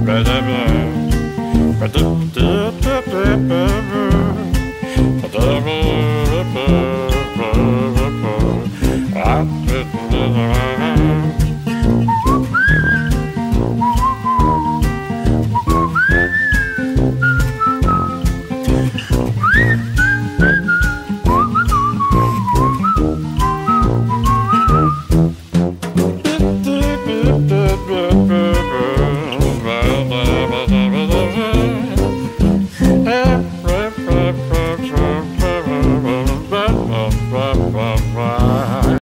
Blah, blah, blah. Bye.